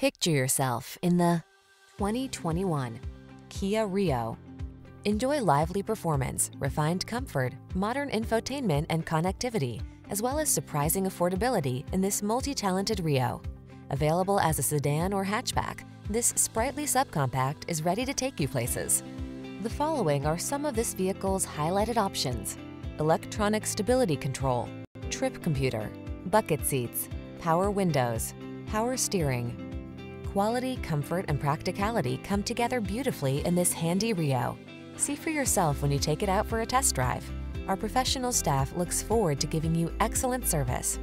Picture yourself in the 2021 Kia Rio. Enjoy lively performance, refined comfort, modern infotainment and connectivity, as well as surprising affordability in this multi-talented Rio. Available as a sedan or hatchback, this sprightly subcompact is ready to take you places. The following are some of this vehicle's highlighted options. Electronic stability control, trip computer, bucket seats, power windows, power steering, Quality, comfort, and practicality come together beautifully in this handy Rio. See for yourself when you take it out for a test drive. Our professional staff looks forward to giving you excellent service.